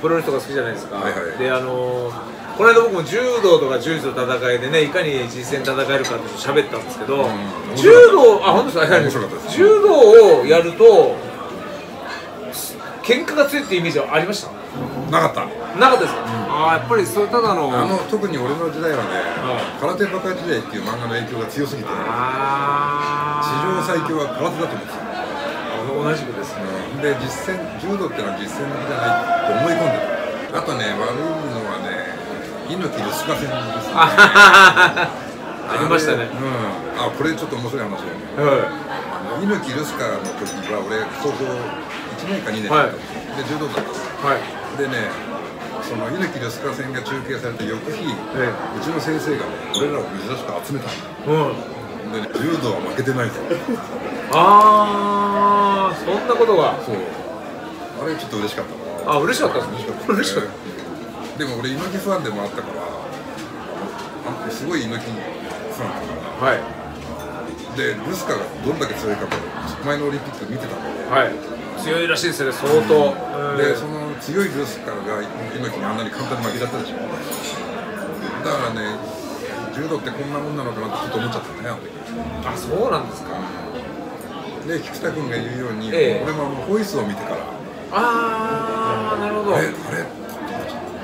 プロレスとか好きじゃないですか、はいはいであのーこの間僕も柔道とか柔術の戦いでねいかに実戦戦えるかって喋ったんですけど、ん。柔道あ本当ですか？面白かったです。柔道をやると喧嘩が強いっていうイメージはありました？なかった。なかったですか、ああやっぱりそれただのあの特に俺の時代はねは「空手バカ時代」っていう漫画の影響が強すぎてねあ史上最強は空手だと思ってた。同じくですで実践柔道ってのは実践的じゃないって思い込んでたあとね悪いのはね猪木ルスカ戦ですね。ありましたね。うん。あこれちょっと面白い話だよね猪木ルスカの時は俺高校1年か2年はい。で柔道部だった。んですいはい。でねその猪木ルスカ戦が中継された翌日えうちの先生がね俺らを珍しく集めたんだ。うんでね柔道は負けてないとああそんなことが。そう。あれちょっと嬉しかったな。あ嬉しかったですね。嬉しかったでも俺猪木ファンでもあったからあのすごい猪木ファンだかはい。らでルスカがどんだけ強いかって前のオリンピック見てたんだよはい。強いらしいですよね相当。でその強いルスカが猪木にあんなに簡単に負けちゃったでしょ。だからね柔道ってこんなもんなのかなってちょっと思っちゃったねあの時あそうなんですか。で菊田君が言うように、ええ。俺もあのホイスを見てから。ああなるほど。あれ？あれ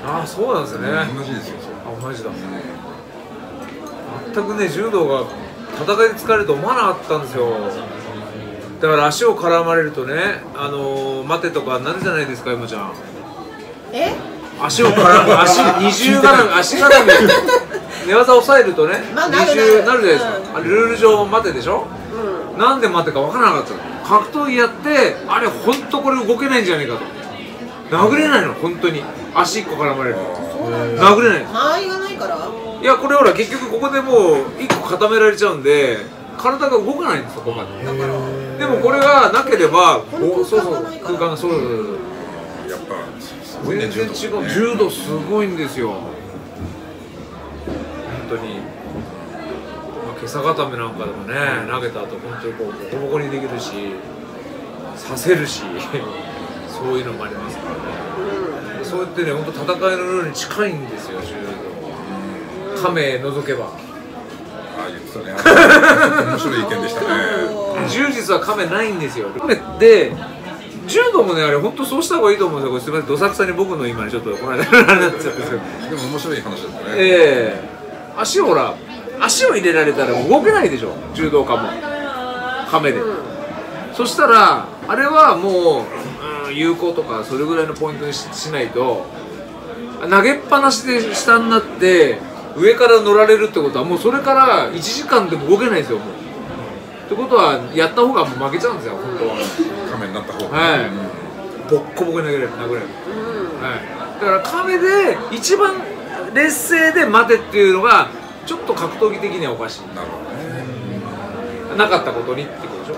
ああそうなんですね。同じですよ。あマジだ。全くね柔道が戦いで疲れると思わなかったんですよ。だから足を絡まれるとねあのー、待てとかなるじゃないですか山ちゃん。え？足を絡む足二重絡み足絡み寝技を抑えるとね、まあなる二重なるじゃないですか、うん。あれルール上待てでしょ？うん。なんで待てか分からなかったの？格闘技やってあれ本当これ動けないんじゃないかと。殴れないの本当に。足1個絡まれる。殴れない。間合いがないから？いやこれほら結局ここでもう1個固められちゃうんで体が動かないんですそこまでだから。でもこれがなければそうそう空間がないから。空間がそうそうそう。やっぱ全然違う。ね柔道すごいんですよ。本当に、まあ、今朝固めなんかでもね投げた後本当にこうボコボコにできるしさせるし そういうのもありますからね。そうやってね本当戦いのルールに近いんですよ柔道。亀除けば。ああ言ってたね 面白い意見でしたね。柔術は亀ないんですよ。亀って柔道もねあれ本当そうした方がいいと思うんですよ。すみませんどさくさに僕の今にちょっとこの間 でも面白い話だったね。ええ足をほら足を入れられたら動けないでしょ。柔道家も。亀で、そしたらあれはもう、うん、有効とかそれぐらいのポイントにししないと投げっぱなしで下になって上から乗られるってことはもうそれから1時間でも動けないですよもう。ってことはやった方がもう負けちゃうんですよ本当は。亀になった方が。はい。ボッコボコに投げられる投げられる。はい、だから亀で一番劣勢で待てっていうのがちょっと格闘技的にはおかしいなるほどね。なかったことにってことでしょ。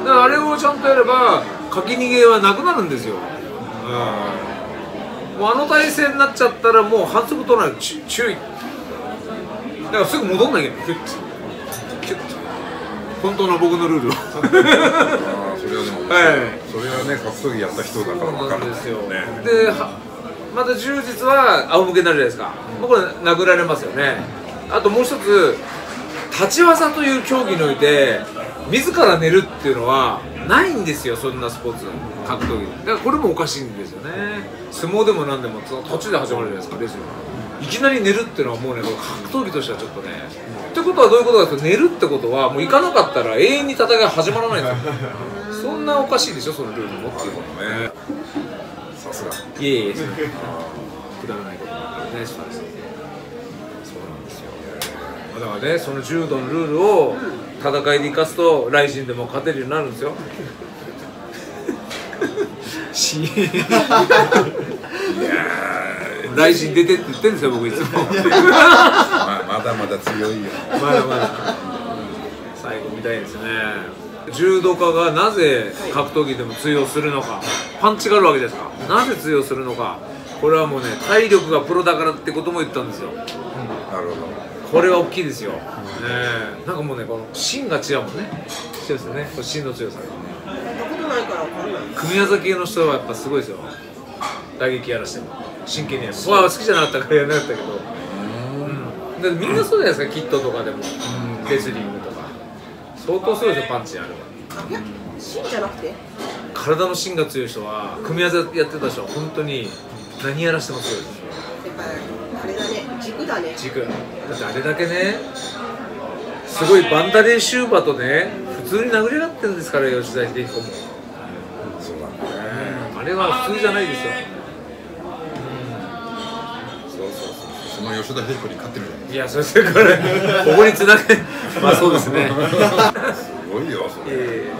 だからあれをちゃんとやればかき逃げはなくなるんですよ、うん、もうあの体勢になっちゃったらもう反則取らない。ち注意。だからすぐ戻んなきゃいけないキュッとキュッと。本当の僕のルールをああそれはでも、はい。それはね格闘技やった人だから分かる。んですよ。ね。ではまた柔術は仰向けになるじゃないですか、もうこれ殴られますよね。あともう一つ立ち技という競技において自ら寝るっていうのはないんですよそんなスポーツ格闘技。だからこれもおかしいんですよね。相撲でも何でも途中で始まるじゃないですかレスリングいきなり寝るっていうのはもうね格闘技としてはちょっとね。ってことはどういうことかというと寝るってことはもう行かなかったら永遠に戦いが始まらないんですよ。そんなおかしいでしょそのルールもっていうことねさすが。いえいえ、くだらないことばっかりね、そうですそうなんですよ。だからね、その柔道のルールを戦いで生かすと、ライジンでも勝てるようになるんですよ。しライジン出てって言ってるんですよ、僕いつも。まあまだまだ強いよ。まだまだ。最後見たいですね柔道家がなぜ格闘技でも通用するのかパンチがあるわけですか？なぜ通用するのかこれはもうね体力がプロだからってことも言ったんですよ。なるほど。これは大きいですよ、ねえ。なんかもうねこの芯が違うもんね。そうですよね。この芯の強さが。やったことないから分かんない。組み技系の人はやっぱすごいですよ。打撃やらしても。真剣にやる。まあ好きじゃなかったからやらなかったけど、うん、みんなそうじゃないですか？キットとかでも。レスリングとか相当すごいですよパンチあれは。いや芯じゃなくて？体の芯が強い人は組み技やってた人は本当に何やらしても強い。ですやっぱあれだね。軸だね。軸。だってあれだけねすごいバンダレーシューバとね普通に殴り合ってるんですから吉田秀彦も、そうだね。あれは普通じゃないですよそうそうその吉田秀彦に勝ってるじゃないいやそれからここにつなげまあそうですね。すごいよそれ。ええ。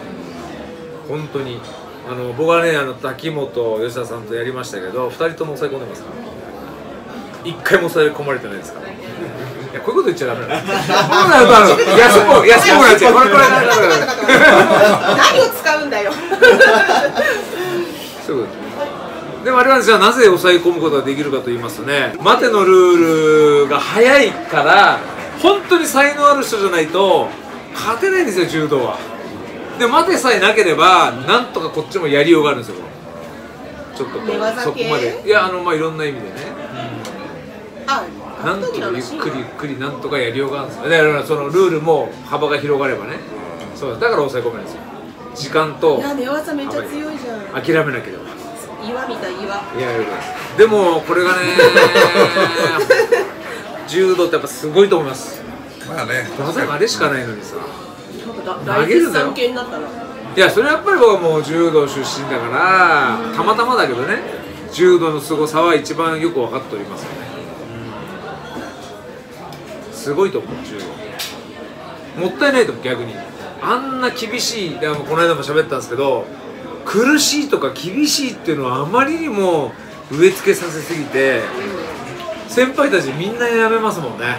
本当に。あの僕はねあの滝本吉田さんとやりましたけど2人とも抑え込んでますから。一回も抑え込まれてないですから。いやこういうこと言っちゃダメだ。こうなるとあの安っぽい安っぽくなっちゃうこれこれこれこれこれ。何を使うんだよ。そういうことですでもあれはじゃあなぜ抑え込むことができるかと言いますとね待てのルールが早いから本当に才能ある人じゃないと勝てないんですよ柔道は。で待てさえなければなんとかこっちもやりようがあるんですよ。ちょっとこうそこ系まで。いやあのまあいろんな意味でね。あなんとかゆっくりゆっくりなんとかやりようがあるんですよ。だからそのルールも幅が広がればね。そうだから抑え込めるんですよ。時間と諦めなければ岩みたい岩。いやよかったでもこれがね 柔道ってやっぱすごいと思います。まあね。技があれしかないのにさ。なんかだ大投げるんだよ絶賛系になったな。いやそれはやっぱり僕はもう柔道出身だからたまたまだけどね柔道の凄さは一番よく分かっておりますよね、すごいと思う柔道。もったいないと思う逆に。あんな厳しいでもこの間も喋ったんですけど苦しいとか厳しいっていうのはあまりにも植え付けさせすぎて先輩たちみんな辞めますもんね。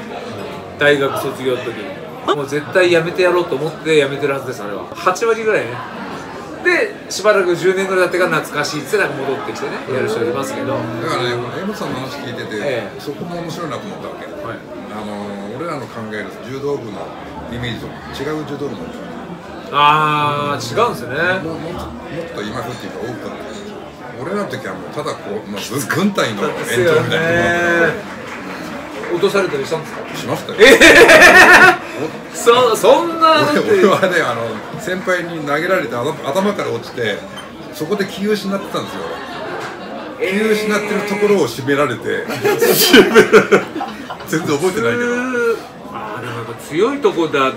大学卒業の時に。もう絶対辞めてやろうと思って辞めてるはずですあれは。8割ぐらいね。でしばらく10年ぐらい経ってから懐かしいってなんか戻ってきてねやる人いますけど、だからね江本さんの話聞いてて、ええ。そこも面白いなと思ったわけ。はい。あの俺らの考える柔道部のイメージと違う柔道部のああ違うんですよね。もうもっともっと今風っていうか多かった俺らの時はもうただこう、まあ、軍軍隊の延長よみたいなね落とされたりしたん。ですかしましたよそそんな俺俺はねあの先輩に投げられて頭頭から落ちてそこで気を失ってたんですよ。気を失ってるところを締められて。全然覚えてないけど。ああでもやっぱ強いとこだ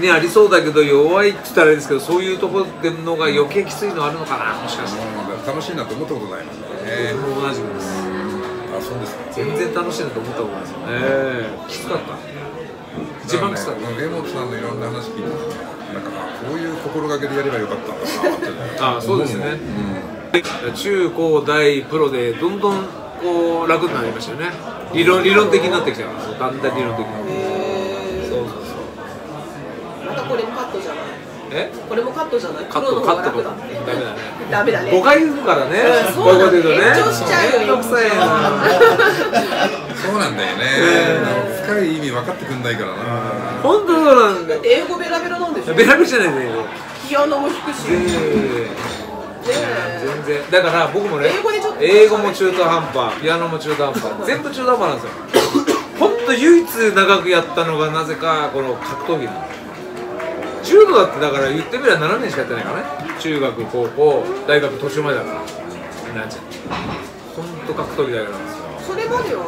ねありそうだけど弱いって言ったらあれですけどそういうとこでのが余計きついのあるのかなもしかして。うん楽しいなと思ったことないもんね。同じくです。あそうですか。全然楽しいなと思ったことない。ですよねきつかった。一番きつかっだからね江本さんのいろんな話聞いててなんかあこういう心がけでやればよかったんだなあそうですね。うん。中高大プロでどんどんこう楽になりましたよね。理論理論的になってきたからだんだん理論的にへそうそうそうーまたこれもカットじゃないえ？これもカットじゃない？カットカットだってダメだね。ダメだね。誤解言うからね。うんこういうこと言うとね。炎上しちゃうよめんどくさいなそうなんだよね、深い意味分かってくんないからな、本当そうなんだよ。英語ベラベラなんでしょ？ベラベラじゃないねピアノも弾くし全然。だから僕もね英語も中途半端ピアノも中途半端。全部中途半端なんですよ。本当唯一長くやったのがなぜかこの格闘技なの柔道だってだから言ってみれば7年しかやってないからね。中学高校大学途中までだから。なんちゃう。本当格闘技だけなんですよ。それまでは？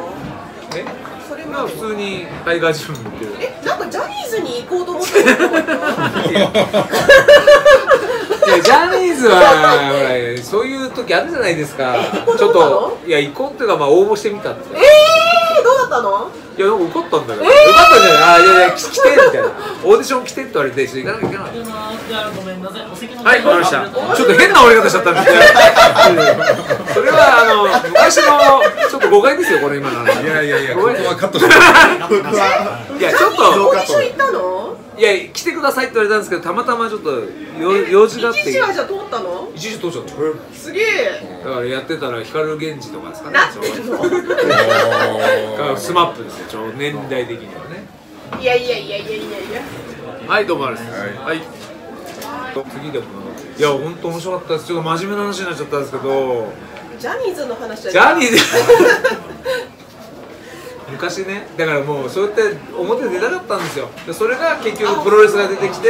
え？それまあ普通にタイガージムっていうえ？なんかジャニーズに行こうと思ってた ジャニーズはほらそういう時あるじゃないですか。ちょっといや行こうっていうかまあ応募してみたって。えー、どうだったの？いや受かったんだけど、受かったんじゃない。あいやいや来来てみたいな。オーディション来てって言われて行かなきゃいけないじゃあごめんなさい。お席のはい、わかりました。ちょっと変な終わり方しちゃったんで。すね。それは、あの、昔の、ちょっと誤解ですよ、これ今の。話。いやいやいやこごめん。こはカットしていや、ちょっと、オーディション行ったの？いや、来てくださいって言われたんですけど、たまたまちょっと、よ用事があって。一次はじゃあ通ったの？一次通っちゃった。すげえだからやってたら、光源氏とかですかね。なってるのが スマップですよ、ちょ年代的にはね。いやいやいやいやいやいやはい、どうもありがとうございます。ははい。次でも、いや、本当面白かったです。ちょっと真面目な話になっちゃったんですけど、ジャニーズの話はジャニーズ昔ねだからもうそうやって表に出たかったんですよ。でそれが結局プロレスが出てきて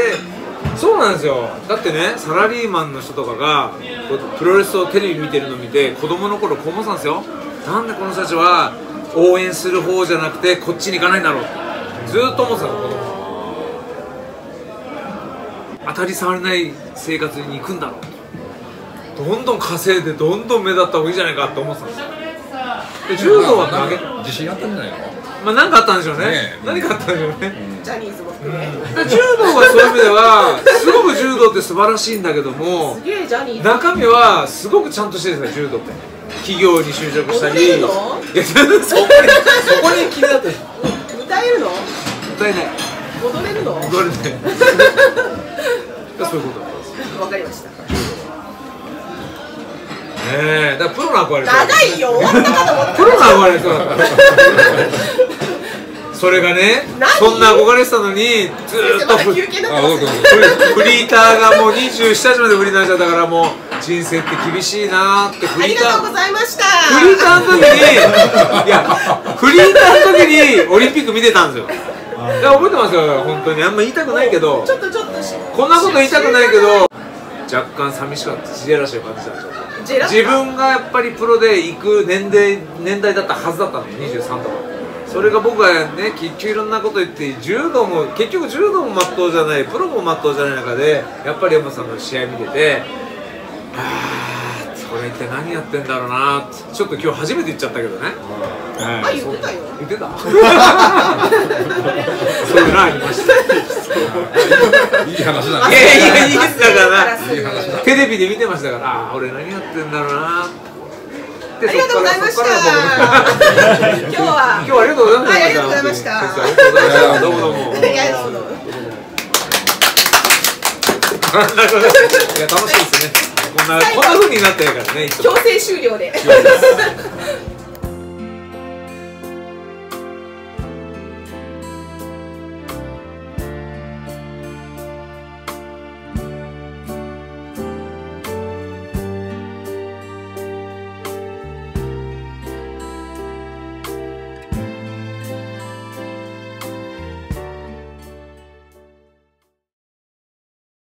そうなんですよ。だってねサラリーマンの人とかがプロレスをテレビ見てるの見て子供の頃こう思ってたんですよ。なんでこの人たちは応援する方じゃなくてこっちに行かないんだろう。ずーっと思ってたの子供。当たり障りない生活に行くんだろう。どんどん稼いでどんどん目立った方がいいじゃないかって思ってたんですよ。で柔道は投げなんか自信あったんじゃないの？まあ何かあったんでしょうね。何かあったんでしょうね、ジャニーズも含め、で柔道はそういう意味ではすごく柔道って素晴らしいんだけどもすげえジャニーズ。中身はすごくちゃんとしてるんですよ柔道って。企業に就職したり。いや踊れるの？そこにそこに気になってる。歌えるの？歌えない。踊れるの？わ踊れない。そういうことなんですかりましたねえ。だプロの憧れ長いよ。終わったかと思った。プロの憧れそうだった。それがね何？そんな憧れてたのにずーっとフリフリーターがもう27歳までフリーになっちゃったからもう人生って厳しいなーって。フあリーター。りがとうございました。フリーターの時にいやフリーターの時にオリンピック見てたんですよ。いや覚えてますよ本当に。あんま言いたくないけど。ちょっとちょっとしこんなこと言いたくないけど。若干寂しかった。ジェラシーを感じたんですよ自分がやっぱりプロで行く年齢年代だったはずだったのよ23とか。それが僕がね結局いろんなこと言って柔道も結局柔道もまっとうじゃないプロもまっとうじゃない中でやっぱり山さんの試合見ててあーこれ一体何やってんだろうなってちょっと今日初めて言っちゃったけどね、あはい言ってたよ。言ってた。そういうのありました。いい話だいねやいやいいですだから。いい話だテレビで見てましたからああ俺何やってんだろうな。ありがとうございました。今日は。今日はありがとうございました。はいありがとうございました。どうもどうも。いやどうぞいや楽しいですね。こんなこんな風になってるからね強制終了で